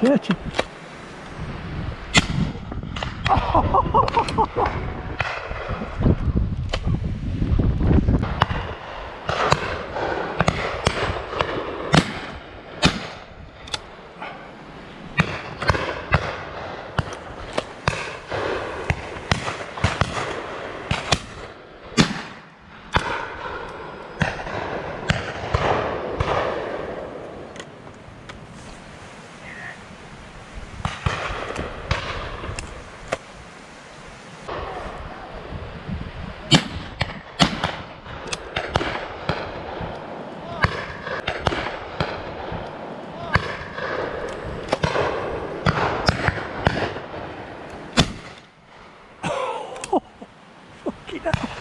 Catch it. kita.